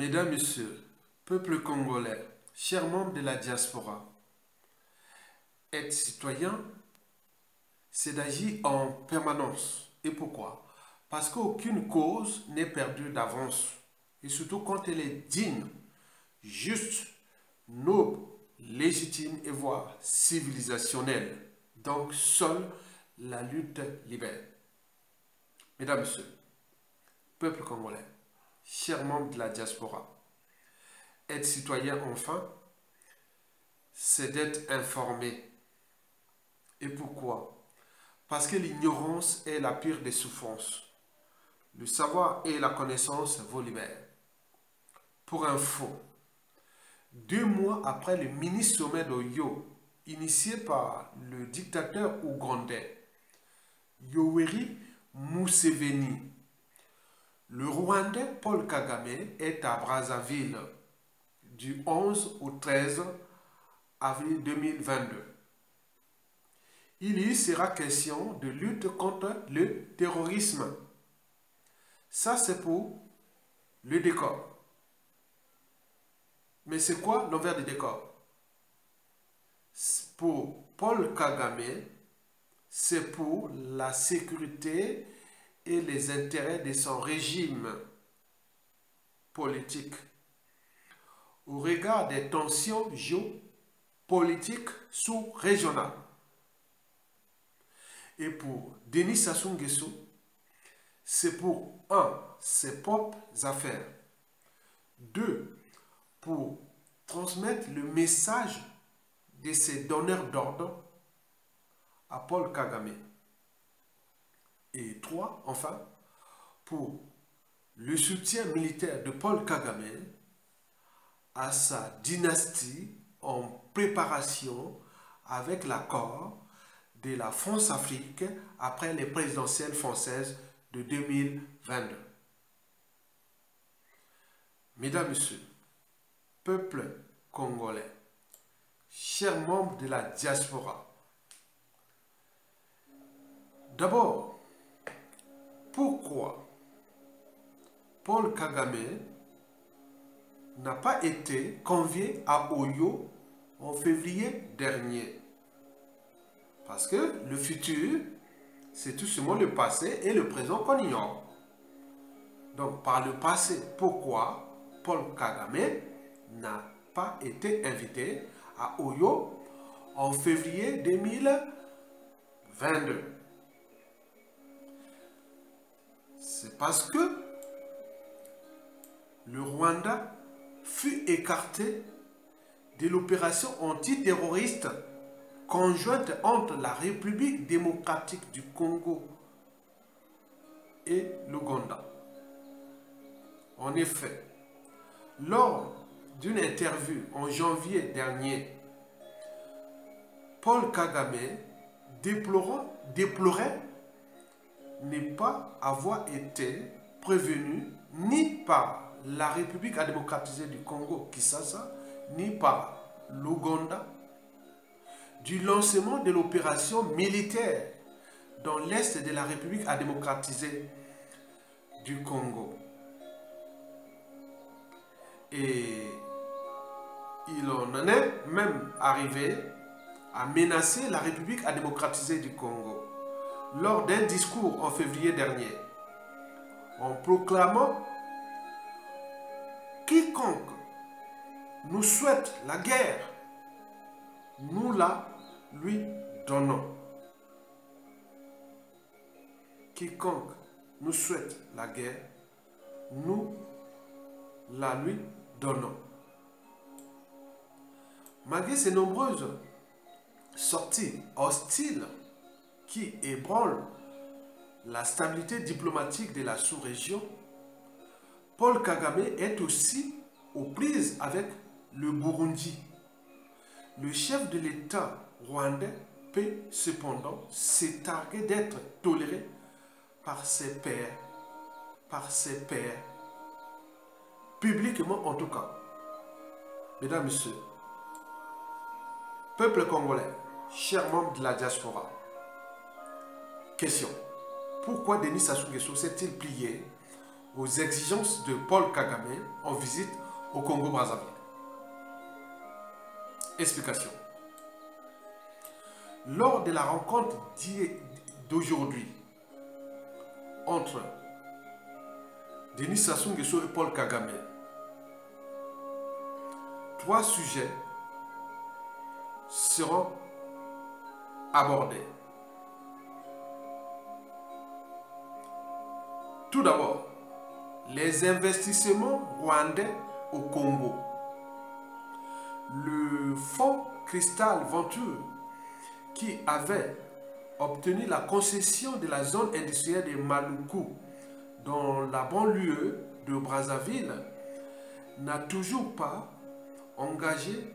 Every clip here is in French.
Mesdames, Messieurs, peuple congolais, chers membres de la diaspora, être citoyen, c'est d'agir en permanence. Et pourquoi? Parce qu'aucune cause n'est perdue d'avance. Et surtout quand elle est digne, juste, noble, légitime et voire civilisationnelle. Donc seule la lutte libère. Mesdames, Messieurs, peuple congolais, chers membres de la diaspora, être citoyen enfin, c'est d'être informé. Et pourquoi? Parce que l'ignorance est la pire des souffrances. Le savoir et la connaissance vous libèrent. Pour info, deux mois après le mini-sommet d'Oyo, initié par le dictateur ougandais Yoweri Museveni, le Rwandais Paul Kagame est à Brazzaville du 11 au 13 avril 2022. Il y sera question de lutte contre le terrorisme. Ça, c'est pour le décor. Mais c'est quoi l'envers du décor? Pour Paul Kagame, c'est pour la sécurité et les intérêts de son régime politique au regard des tensions géopolitiques sous-régionales. Et pour Denis Sassou c'est pour un, ses propres affaires. Deux, pour transmettre le message de ses donneurs d'ordre à Paul Kagame. Et trois, enfin, pour le soutien militaire de Paul Kagame à sa dynastie en préparation avec l'accord de la France-Afrique après les présidentielles françaises de 2022. Mesdames, Messieurs, peuple congolais, chers membres de la diaspora, d'abord, pourquoi Paul Kagame n'a pas été convié à Oyo en février dernier? Parce que le futur, c'est tout simplement le passé et le présent qu'on ignore. Donc, par le passé, pourquoi Paul Kagame n'a pas été invité à Oyo en février 2022 C'est parce que le Rwanda fut écarté de l'opération antiterroriste conjointe entre la République démocratique du Congo et l'Ouganda. En effet, lors d'une interview en janvier dernier, Paul Kagame déplorait ne pas avoir été prévenu ni par la République à démocratiser du Congo, Kisasa, ni par l'Ouganda, du lancement de l'opération militaire dans l'est de la République à démocratiser du Congo. Et il en est même arrivé à menacer la République à démocratiser du Congo lors d'un discours en février dernier en proclamant quiconque nous souhaite la guerre, nous la lui donnons. Quiconque nous souhaite la guerre, nous la lui donnons. Malgré ces nombreuses sorties hostiles qui ébranlent la stabilité diplomatique de la sous-région, Paul Kagame est aussi aux prises avec le Burundi. Le chef de l'État rwandais peut cependant s'étarguer d'être toléré par ses pairs, par ses pairs, publiquement en tout cas. Mesdames, Messieurs, peuple congolais, chers membres de la diaspora, question. Pourquoi Denis Sassou Nguesso s'est-il plié aux exigences de Paul Kagame en visite au Congo-Brazzaville. Explication. Lors de la rencontre d'aujourd'hui entre Denis Sassou Nguesso et Paul Kagame, trois sujets seront abordés. Tout d'abord, les investissements rwandais au Congo. Le fonds Cristal Venture qui avait obtenu la concession de la zone industrielle de Maluku dans la banlieue de Brazzaville n'a toujours pas engagé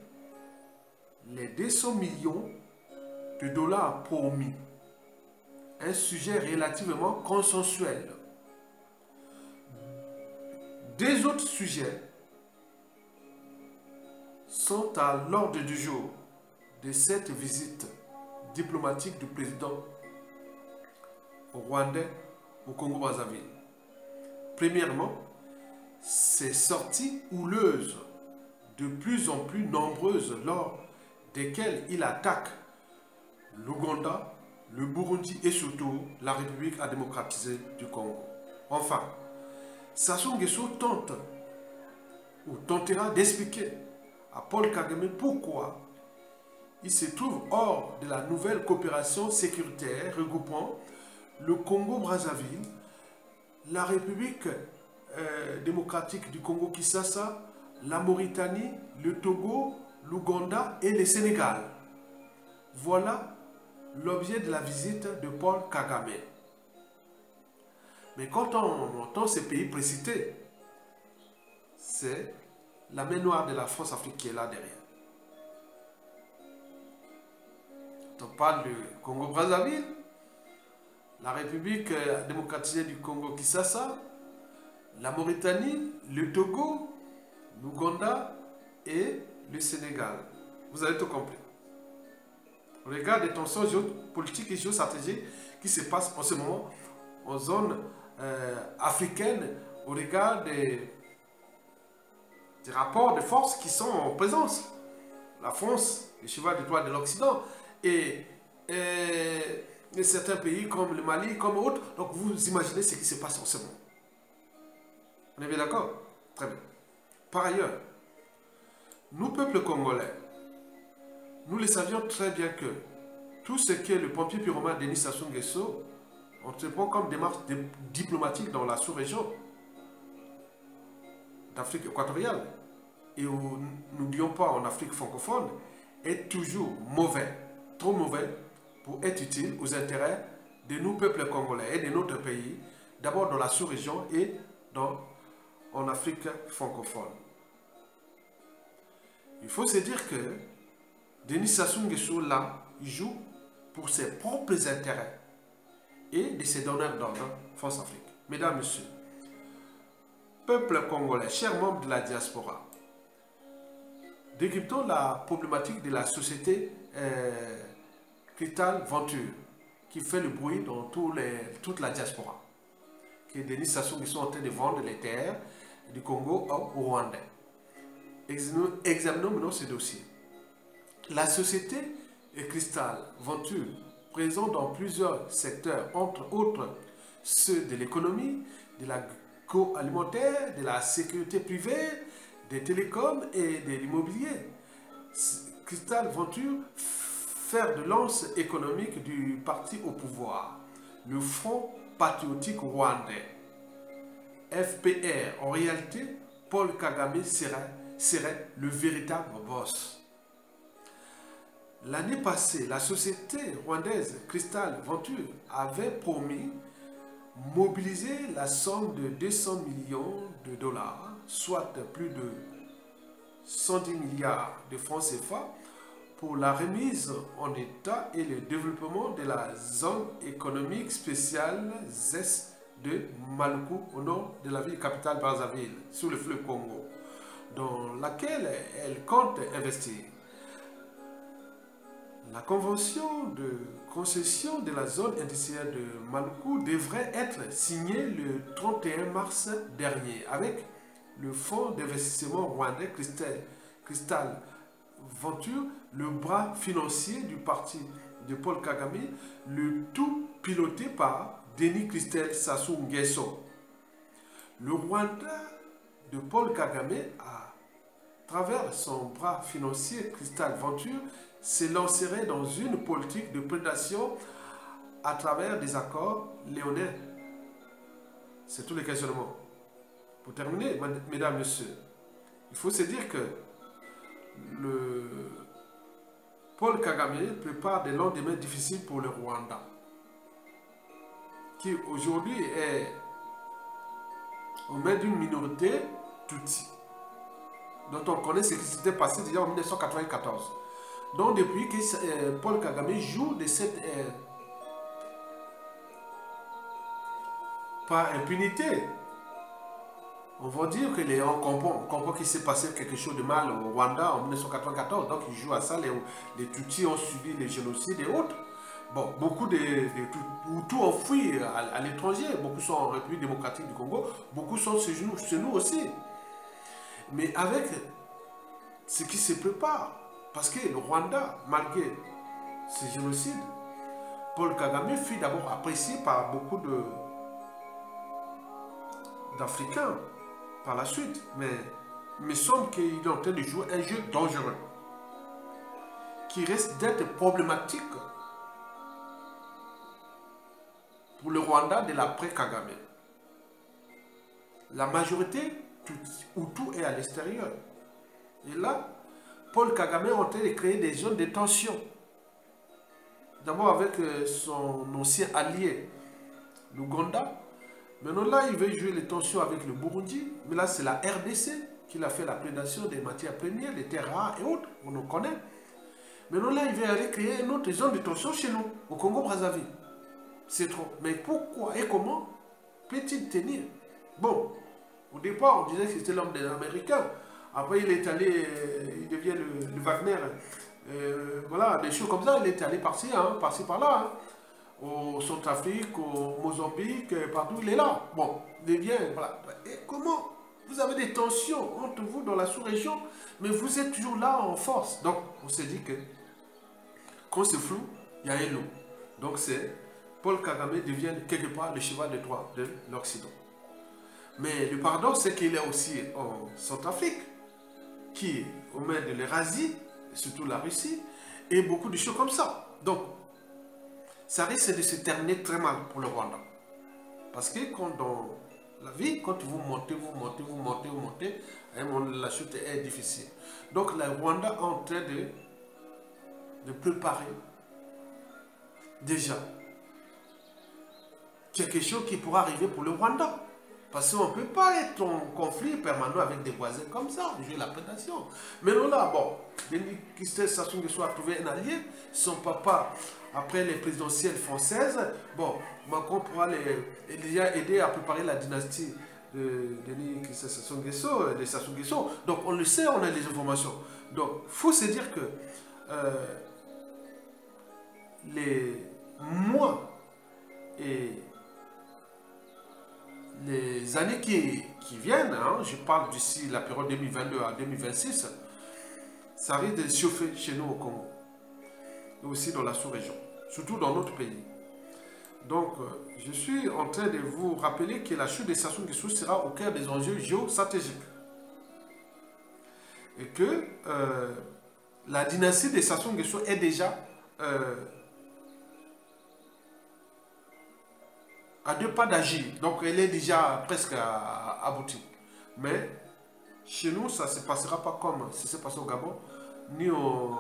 les 200 millions de dollars promis. Un sujet relativement consensuel. Deux autres sujets sont à l'ordre du jour de cette visite diplomatique du président rwandais au Congo-Brazzaville. Premièrement, ces sorties houleuses de plus en plus nombreuses lors desquelles il attaque l'Ouganda, le Burundi et surtout la République à démocratiser du Congo. Enfin, Sassou Nguesso tente ou tentera d'expliquer à Paul Kagame pourquoi il se trouve hors de la nouvelle coopération sécuritaire regroupant le Congo-Brazzaville, la République euh, démocratique du Congo-Kinshasa, la Mauritanie, le Togo, l'Ouganda et le Sénégal. Voilà l'objet de la visite de Paul Kagame. Mais quand on entend ces pays précités, c'est la main noire de la France Afrique qui est là derrière. On parle du Congo-Brazzaville, la République démocratisée du Congo-Kinshasa, la Mauritanie, le Togo, l'Ouganda et le Sénégal. Vous avez tout compris. Regarde les tensions géopolitiques et géostratégiques qui se passent en ce moment en zone euh, africaine au regard des, des, rapports de force qui sont en présence. La France, le cheval de droit de l'Occident, et, certains pays comme le Mali, comme autres. Donc vous imaginez ce qui se passe en ce moment. On est d'accord? Très bien. Par ailleurs, nous, peuple congolais, nous le savions très bien que tout ce que le pompier pyromane Denis Sassou entreprend comme démarche diplomatique dans la sous-région d'Afrique équatoriale, et n'oublions pas en Afrique francophone, est toujours mauvais, trop mauvais pour être utile aux intérêts de nous, peuples congolais et de notre pays, d'abord dans la sous-région et dans, en Afrique francophone. Il faut se dire que Denis Sassou Nguesso, là, joue pour ses propres intérêts et de ses donneurs d'ordre France-Afrique. Mesdames, Messieurs, peuple congolais, chers membres de la diaspora, décryptons la problématique de la société euh, Crystal Venture qui fait le bruit dans les, toute la diaspora. Que Denis Sassou Nguesso est en train de vendre les terres du Congo au Rwanda. Examinons maintenant ce dossier. La société Cristal Venture, présente dans plusieurs secteurs, entre autres ceux de l'économie, de l'agroalimentaire, de la sécurité privée, des télécoms et de l'immobilier. Cristal Venture, faire de lance économique du parti au pouvoir, le Front patriotique rwandais. FPR, en réalité, Paul Kagame serait le véritable boss. L'année passée, la société rwandaise Crystal Venture avait promis mobiliser la somme de 200 millions de dollars, soit plus de 110 milliards de francs CFA, pour la remise en état et le développement de la zone économique spéciale ZES de Maluku au nord de la ville capitale Brazzaville, sous le fleuve Congo dans laquelle elle compte investir. La convention de concession de la zone industrielle de Maluku devrait être signée le 31 mars dernier avec le fonds d'investissement rwandais Crystal, Venture, le bras financier du parti de Paul Kagame, le tout piloté par Denis Christel Sassou Nguesso. Le Rwanda de Paul Kagame, à travers son bras financier Crystal Venture, se lancerait dans une politique de prédation à travers des accords léonais. C'est tous les questionnements. Pour terminer, mesdames, messieurs, il faut se dire que le Paul Kagame prépare des lendemains difficiles pour le Rwanda, qui aujourd'hui est au main d'une minorité Tutsi, dont on connaît ce qui s'était passé déjà en 1994. Donc depuis que euh, Paul Kagame joue de cette... Euh, impunité, on va dire que les, on comprend, qu'il s'est passé quelque chose de mal au Rwanda en 1994, donc ils jouent à ça, les, les Tutsis ont subi les génocides et autres. Bon, beaucoup de, de, ont fui à, l'étranger, beaucoup sont en République démocratique du Congo, beaucoup sont chez nous, chez nous aussi. Mais avec ce qui se prépare, parce que le Rwanda, malgré ce génocide, Paul Kagame fut d'abord apprécié par beaucoup d'Africains par la suite. Mais il me semble qu'il est en train de jouer un jeu dangereux qui risque d'être problématique pour le Rwanda de l'après-Kagame. La majorité, tout est à l'extérieur. Et là, Paul Kagame est en train de créer des zones de tension. D'abord avec euh, son ancien allié, l'Ouganda, Maintenant là, il veut jouer les tensions avec le Burundi, mais là c'est la RDC qui a fait la prédation des matières premières, des terres rares et autres, on nous connaît. Maintenant là, il veut aller créer une autre zone de tension chez nous, au Congo-Brazzaville. C'est trop. Mais pourquoi et comment peut-il tenir? Bon, au départ, on disait que c'était l'homme des Américains. Après, il est allé, euh, il devient le, Wagner. Euh, voilà, des choses comme ça, il est allé par-ci, hein, par-ci, par-là. Hein au Centrafrique, au Mozambique, partout, il est là. Bon, il vient, voilà. Comment Vous avez des tensions entre vous dans la sous-région, mais vous êtes toujours là en force? Donc, on s'est dit que quand c'est flou, il y a un loup. Donc, c'est Paul Kagame devient quelque part le cheval de droit de l'Occident. Mais le pardon, c'est qu'il est aussi en Centrafrique, qui est au mains de l'Eurasie, surtout la Russie, et beaucoup de choses comme ça. Donc, ça risque de se terminer très mal pour le Rwanda. Parce que quand dans la vie, quand vous montez, vous montez, vous montez, vous montez, la chute est difficile. Donc le Rwanda est en train de, de préparer déjà quelque chose qui pourra arriver pour le Rwanda. Parce qu'on ne peut pas être en conflit permanent avec des voisins comme ça, jouer la prédation. Mais là, bon, Denis Christel Sassou Nguesso a trouvé un allié, son papa après les présidentielles françaises, bon, Macron pourra les, a aidé à préparer la dynastie de Denis Sassou Nguesso, de Sassou. Donc on le sait, on a les informations. Donc il faut se dire que euh, les mois et les années qui, viennent, hein, je parle d'ici la période 2022 à 2026, ça risque de chauffer chez nous au Congo, et aussi dans la sous-région surtout dans notre pays. Donc, euh, je suis en train de vous rappeler que la chute des Sassou sera au cœur des enjeux géostratégiques. Et que euh, la dynastie des Sassou est déjà euh, à deux pas d'agir. Donc, elle est déjà presque aboutie. Mais chez nous, ça ne se passera pas comme ce s'est passé au Gabon, ni au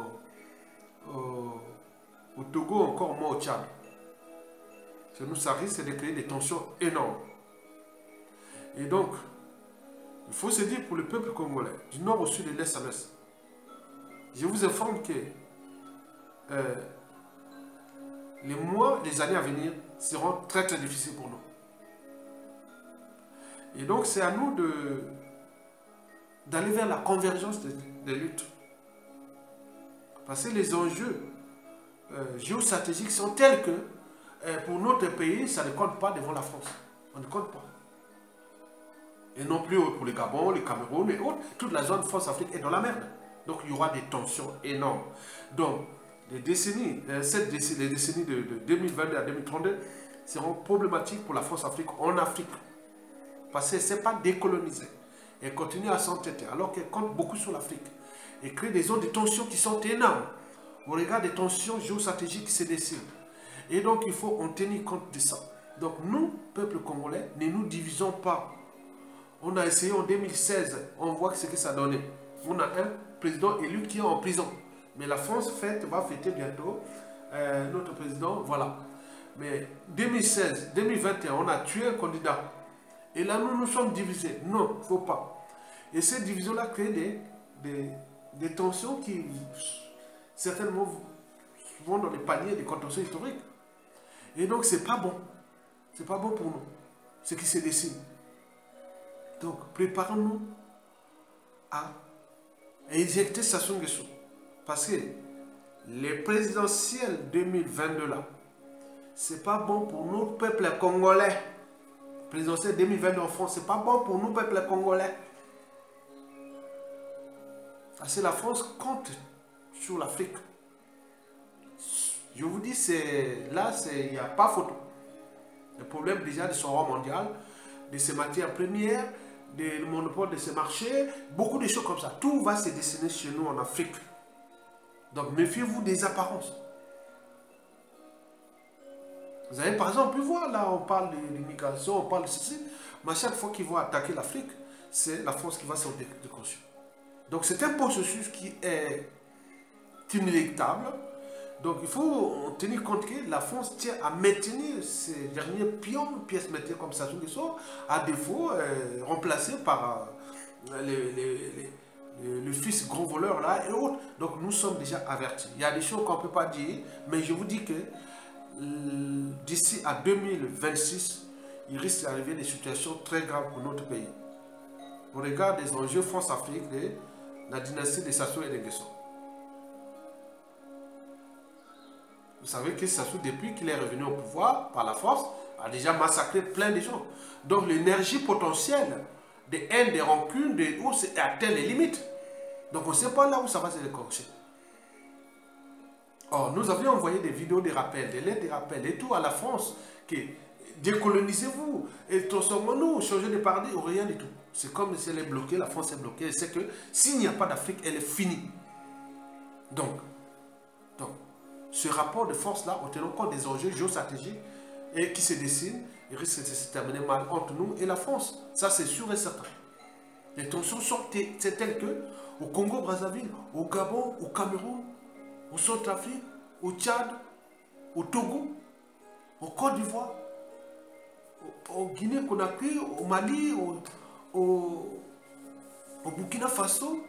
au Togo, encore moins au Tchad. Chez nous, ça risque de créer des tensions énormes. Et donc, il faut se dire pour le peuple congolais, du nord au sud de l'est à l'est, je vous informe que euh, les mois, les années à venir seront très très difficiles pour nous. Et donc, c'est à nous d'aller vers la convergence des luttes. Parce que les enjeux euh, géostratégiques sont telles que euh, pour notre pays, ça ne compte pas devant la France. On ne compte pas. Et non plus pour le Gabon, le Cameroun et autres. Toute la zone France-Afrique est dans la merde. Donc il y aura des tensions énormes. Donc les décennies, euh, cette les décennies de, 2022 à 2032 seront problématiques pour la France-Afrique en Afrique. Parce qu'elle ne sait pas décoloniser. Elle continue à s'entêter alors qu'elle compte beaucoup sur l'Afrique. Et crée des zones de tensions qui sont énormes. Au regard des tensions géostratégiques qui se dessinent. Et donc il faut en tenir compte de ça. Donc nous, peuple congolais, ne nous divisons pas. On a essayé en 2016, on voit ce que ça donnait. On a un président élu qui est en prison. Mais la France fête, va fêter bientôt euh, notre président, voilà. Mais 2016, 2021, on a tué un candidat. Et là, nous nous sommes divisés. Non, il ne faut pas. Et cette division-là crée des, tensions qui, certainement, vont dans les paniers des contentions historiques. Et donc, ce n'est pas bon. Ce n'est pas bon pour nous. Ce qui se dessine. Donc, préparons-nous à éjecter Sassou Nguesso. Parce que les présidentielles 2022 là, c'est pas bon pour nous, peuple congolais. Présidentielle 2022 en France, c'est pas bon pour nous, peuple congolais. Parce que la France compte sur l'Afrique. Je vous dis, c'est là, il n'y a pas photo. Le problème déjà de son roi mondial, de ses matières premières, du monopole de ces marchés, beaucoup de choses comme ça. Tout va se dessiner chez nous en Afrique. Donc méfiez-vous des apparences. Vous avez par exemple pu voir, là on parle de l'immigration, on parle de ceci, mais chaque fois qu'ils vont attaquer l'Afrique, c'est la France qui va s'en déclencher. Donc c'est un processus qui est inéluctable. Donc il faut tenir compte que la France tient à maintenir ces derniers pions, pièces métiers comme ça, à défaut euh, remplacés par euh, les le, fils gros voleur là et autres. Donc nous sommes déjà avertis. Il y a des choses qu'on ne peut pas dire, mais je vous dis que euh, d'ici à 2026, il risque d'arriver des situations très graves pour notre pays. Au regard des enjeux France-Afrique de la dynastie de Sassou et de Nguesso. Vous savez que Sassou, depuis qu'il est revenu au pouvoir par la force, a déjà massacré plein de gens. Donc l'énergie potentielle des haines, des rancunes, de où c'est atteint les limites. Donc on ne sait pas là où ça va se déclencher. Or, nous avions envoyé des vidéos de rappels, des lettres de rappels et tout à la France, que décolonisez-vous et transformons-nous, changez de paradigme, ou rien du tout. C'est comme si elle est bloquée, la France est bloquée, c'est que s'il n'y a pas d'Afrique, elle est finie. Donc, donc, ce rapport de force-là, en tenant compte des enjeux géostratégiques et qui se dessinent, il risque de se terminer mal entre nous et la France. Ça, c'est sûr et certain. Les tensions sont telles que au Congo-Brazzaville, au Gabon, au Cameroun, au Centrafrique, au Tchad, au Togo, au Côte d'Ivoire, au, Guinée-Conakry, au Mali, au, au Burkina Faso.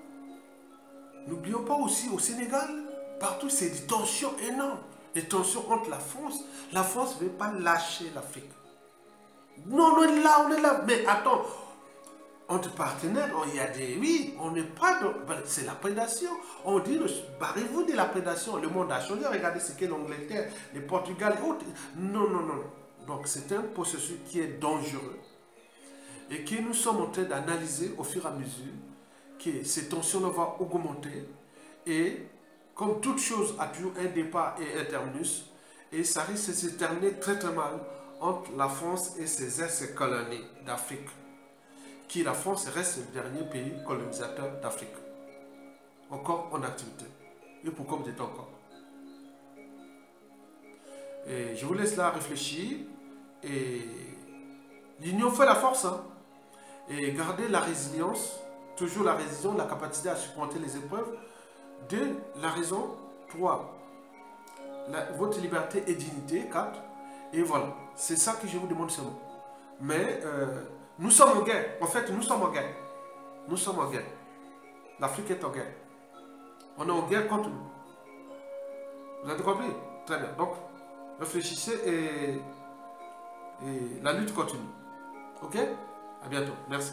N'oublions pas aussi au Sénégal, partout c'est des tensions énormes. Des tensions entre la France. La France ne veut pas lâcher l'Afrique. Non, on est là, on est là. Mais attends, entre partenaires, il y a des... Oui, on n'est pas... Ben, c'est la prédation. On dit, barrez-vous de la prédation. Le monde a changé. Regardez ce qu'est l'Angleterre, le Portugal et autres. Non, non, non. Donc c'est un processus qui est dangereux. Et que nous sommes en train d'analyser au fur et à mesure que ces tensions vont augmenter. Et comme toute chose a toujours un départ et un terminus, et ça risque de se terminer très très mal entre la France et ses ex-colonies d'Afrique, qui la France reste le dernier pays colonisateur d'Afrique, encore en activité. Et pourquoi vous êtes encore? Et Je vous laisse là réfléchir. Et l'union fait la force. Hein. Et garder la résilience, toujours la résilience, la capacité à supporter les épreuves. De la raison, 3. votre liberté et dignité, 4. Et voilà. C'est ça que je vous demande seulement. Mais euh, nous sommes en guerre. En fait, nous sommes en guerre. Nous sommes en guerre. L'Afrique est en guerre. On est en guerre contre nous. Vous avez compris? Très bien. Donc, réfléchissez et, et la lutte continue. Ok? À bientôt. Merci.